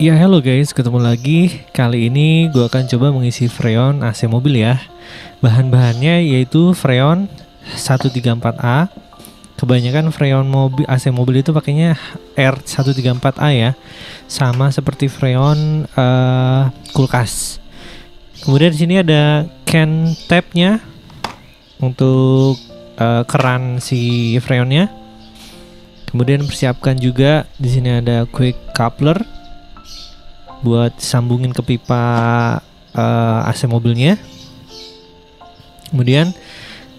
Ya hello guys, ketemu lagi. Kali ini gue akan coba mengisi freon AC mobil ya. Bahan-bahannya yaitu freon 134A. Kebanyakan freon mobil AC mobil itu pakainya R134A ya. Sama seperti freon eh, kulkas. Kemudian di sini ada can tapnya untuk eh, keran si freonnya. Kemudian persiapkan juga di sini ada quick coupler buat sambungin ke pipa eh, AC mobilnya. Kemudian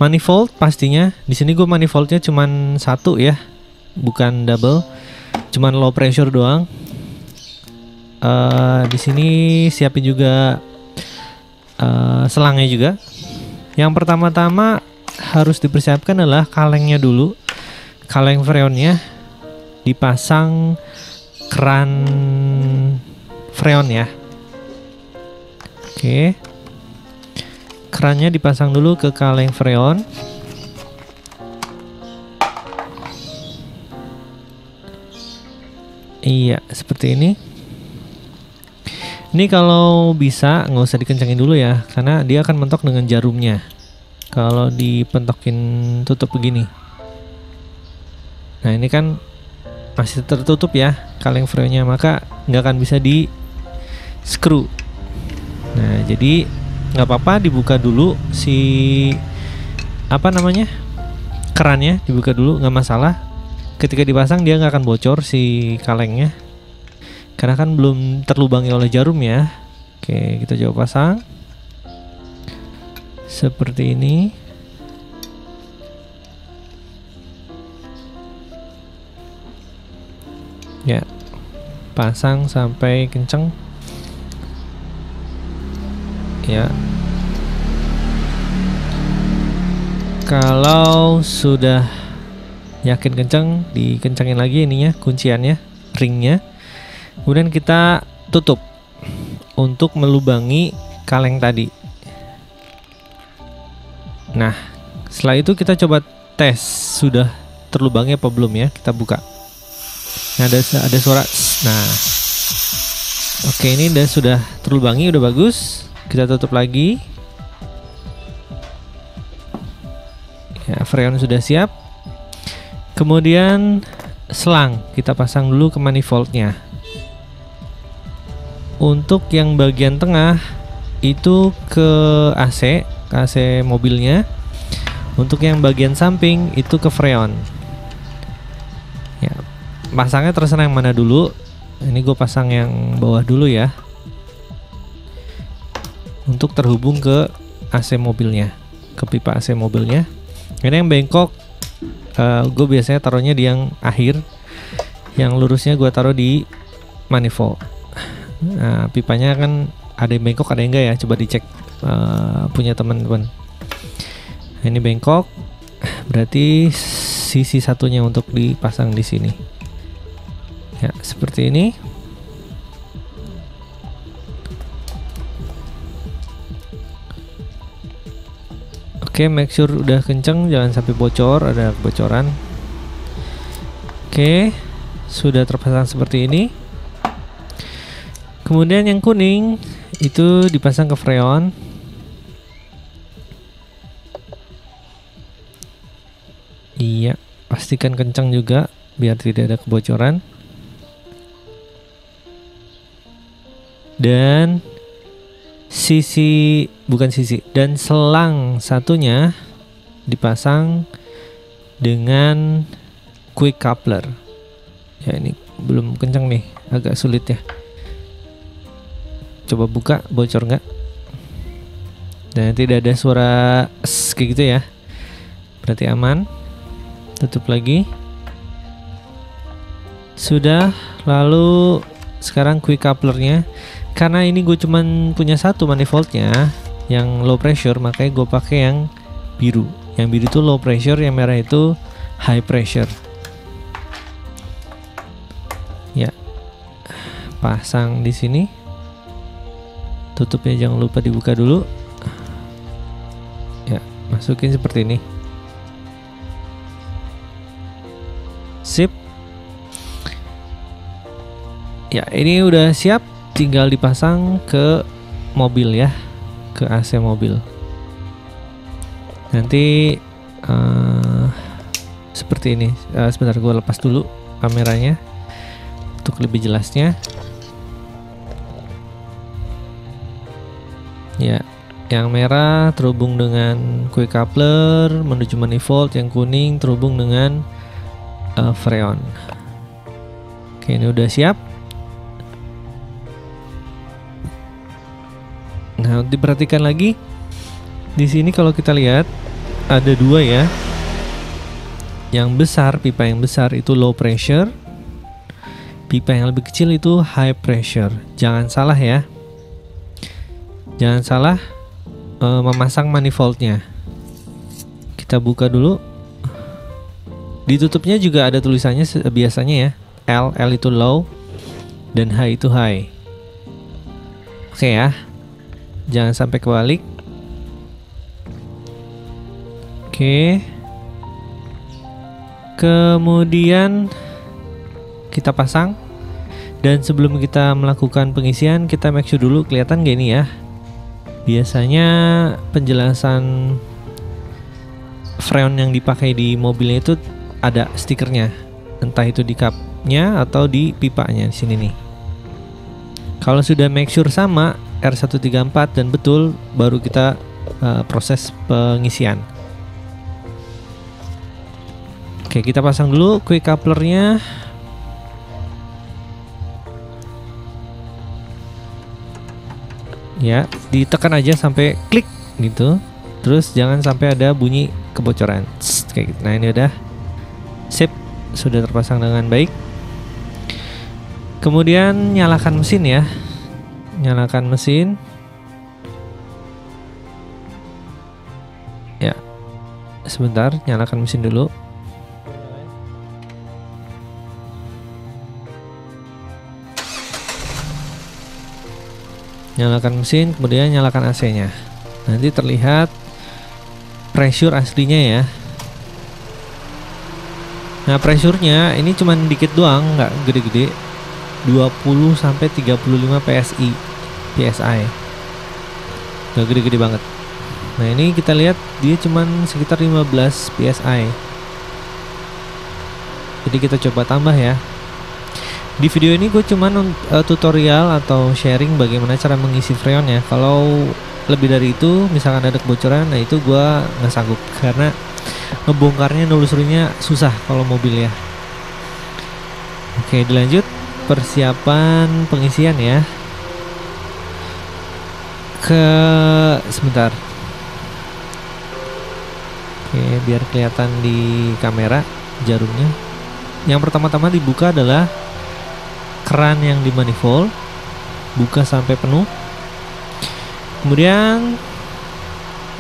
manifold pastinya di sini gue manifoldnya cuman satu ya, bukan double, cuman low pressure doang. Eh, di sini siapin juga eh, selangnya juga. Yang pertama-tama harus dipersiapkan adalah kalengnya dulu. Kaleng freonnya dipasang keran freon ya. Oke. Kerannya dipasang dulu ke kaleng freon. Iya, seperti ini. Ini kalau bisa nggak usah dikencangin dulu ya, karena dia akan mentok dengan jarumnya. Kalau dipentokin tutup begini. Nah ini kan masih tertutup ya kaleng freonnya, maka nggak akan bisa di screw. Nah jadi nggak apa-apa dibuka dulu si apa namanya kerannya dibuka dulu nggak masalah. Ketika dipasang dia nggak akan bocor si kalengnya karena kan belum terlubangi oleh jarum ya. Oke kita coba pasang seperti ini. Ya, pasang sampai kenceng. Ya. Kalau sudah yakin kenceng, dikencengin lagi ininya, kunciannya, ringnya. Kemudian kita tutup untuk melubangi kaleng tadi. Nah, setelah itu kita coba tes sudah terlubangi apa belum ya. Kita buka. Nah, ada ada suara. Nah, oke ini udah sudah terlubangi, udah bagus. Kita tutup lagi. Ya, freon sudah siap. Kemudian selang kita pasang dulu ke manifoldnya. Untuk yang bagian tengah itu ke AC, ke AC mobilnya. Untuk yang bagian samping itu ke freon. Ya, pasangnya terserah yang mana dulu. Ini gue pasang yang bawah dulu ya. Untuk terhubung ke AC mobilnya, ke pipa AC mobilnya. Ini yang bengkok, uh, gue biasanya taruhnya di yang akhir. Yang lurusnya gue taruh di manifold. Nah, pipanya kan ada yang bengkok, ada yang enggak ya? Coba dicek uh, punya teman-teman. Nah, ini bengkok, berarti sisi satunya untuk dipasang di sini. Ya, seperti ini. Oke, make sure udah kenceng, jangan sampai bocor, ada kebocoran. Oke, sudah terpasang seperti ini. Kemudian yang kuning itu dipasang ke freon. Iya, pastikan kencang juga biar tidak ada kebocoran. Dan sisi bukan sisi dan selang satunya dipasang dengan quick coupler. Ya ini belum kencang nih, agak sulit ya. Coba buka, bocor nggak? Dan tidak ada suara kayak gitu ya. Berarti aman. Tutup lagi. Sudah, lalu sekarang quick couplernya karena ini gue cuman punya satu manifoldnya yang low pressure makanya gue pakai yang biru. Yang biru itu low pressure yang merah itu high pressure. Ya. Pasang di sini. Tutupnya jangan lupa dibuka dulu. Ya masukin seperti ini. Sip. Ya, ini udah siap, tinggal dipasang ke mobil ya, ke AC mobil. Nanti uh, seperti ini. Uh, sebentar, gue lepas dulu kameranya untuk lebih jelasnya. Ya, yang merah terhubung dengan quick coupler menuju manifold, yang kuning terhubung dengan uh, freon. Oke, ini udah siap. Diperhatikan lagi. Di sini kalau kita lihat ada dua ya. Yang besar, pipa yang besar itu low pressure. Pipa yang lebih kecil itu high pressure. Jangan salah ya. Jangan salah uh, memasang manifoldnya. Kita buka dulu. Ditutupnya juga ada tulisannya biasanya ya. L, L itu low dan H itu high. Oke ya jangan sampai kebalik. Oke. Kemudian kita pasang. Dan sebelum kita melakukan pengisian kita make sure dulu kelihatan gak ini ya? Biasanya penjelasan freon yang dipakai di mobilnya itu ada stikernya. Entah itu di cupnya atau di pipanya di sini nih. Kalau sudah make sure sama R134 dan betul baru kita uh, proses pengisian. Oke, kita pasang dulu quick couplernya. Ya, ditekan aja sampai klik gitu. Terus jangan sampai ada bunyi kebocoran. kayak gitu. Nah, ini udah sip, sudah terpasang dengan baik. Kemudian nyalakan mesin ya nyalakan mesin. Ya. Sebentar nyalakan mesin dulu. Nyalakan mesin kemudian nyalakan AC nya nanti terlihat pressure aslinya ya. Nah pressure-nya ini cuman dikit doang nggak gede-gede. 20 sampai 35 PSI PSI nggak gede-gede banget. Nah ini kita lihat dia cuman sekitar 15 PSI jadi kita coba tambah ya. Di video ini gue cuman uh, tutorial atau sharing bagaimana cara mengisi freon ya. Kalau lebih dari itu misalkan ada kebocoran nah itu gue nggak sanggup. Karena ngebongkarnya nelusurinya susah kalau mobil ya. Oke dilanjut persiapan pengisian ya ke sebentar. Oke biar kelihatan di kamera jarumnya. Yang pertama-tama dibuka adalah keran yang di manifold. Buka sampai penuh. Kemudian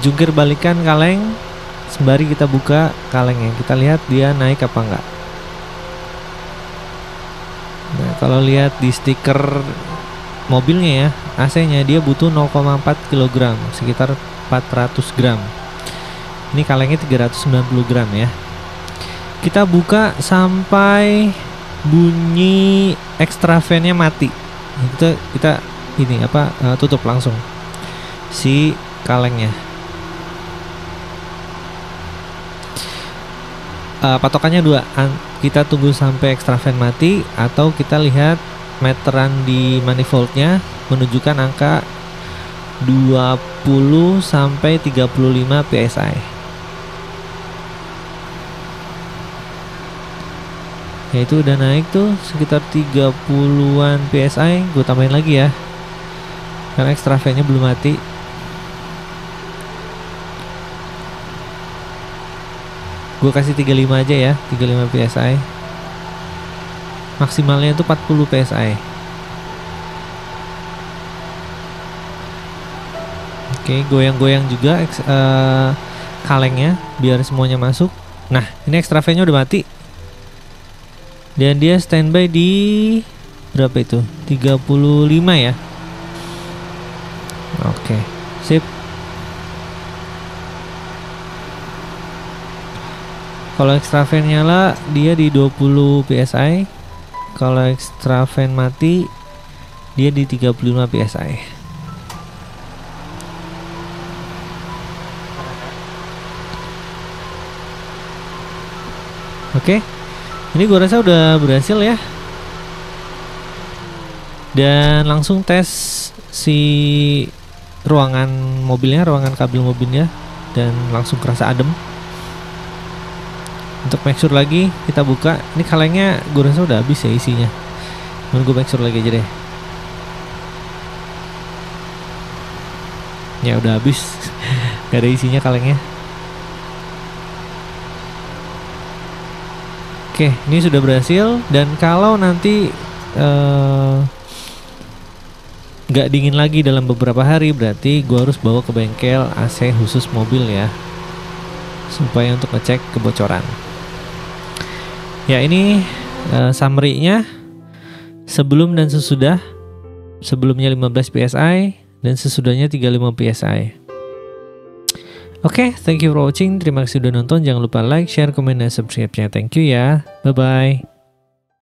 jungkir balikan kaleng. Sembari kita buka kalengnya kita lihat dia naik apa enggak. Nah kalau lihat di stiker mobilnya ya AC-nya dia butuh 0,4 kg sekitar 400 gram. Ini kalengnya 390 gram ya. Kita buka sampai bunyi extra fan-nya mati. Itu kita ini apa uh, tutup langsung si kalengnya. Uh, patokannya dua kita tunggu sampai extra fan mati atau kita lihat meteran di manifoldnya menunjukkan angka 20 sampai 35 PSI. Ya itu udah naik tuh sekitar 30-an PSI, gue tambahin lagi ya. Karena extra fan-nya belum mati. Gue kasih 35 aja ya, 35 PSI maksimalnya itu 40 psi oke goyang-goyang juga uh, kalengnya biar semuanya masuk. Nah ini extra fan nya udah mati. Dan dia standby di berapa itu? 35 ya? Oke sip. Kalau extra fan nyala dia di 20 psi kalau extra fan mati dia di 35 psi Oke, ini gue rasa udah berhasil ya. Dan langsung tes si ruangan mobilnya, ruangan kabel mobilnya, dan langsung kerasa adem. Untuk make sure lagi kita buka, ini kalengnya gue rasa udah habis ya isinya. Cuman gue make sure lagi aja deh. Ya udah habis, gak ada isinya kalengnya. Oke, ini sudah berhasil dan kalau nanti nggak uh, dingin lagi dalam beberapa hari berarti gue harus bawa ke bengkel AC khusus mobil ya supaya untuk ngecek kebocoran. Ya ini uh, summary-nya sebelum dan sesudah sebelumnya 15 psi dan sesudahnya 35 psi. Oke, okay, thank you for watching. Terima kasih sudah nonton. Jangan lupa like, share, komen, dan subscribe-nya. Thank you ya. Bye-bye.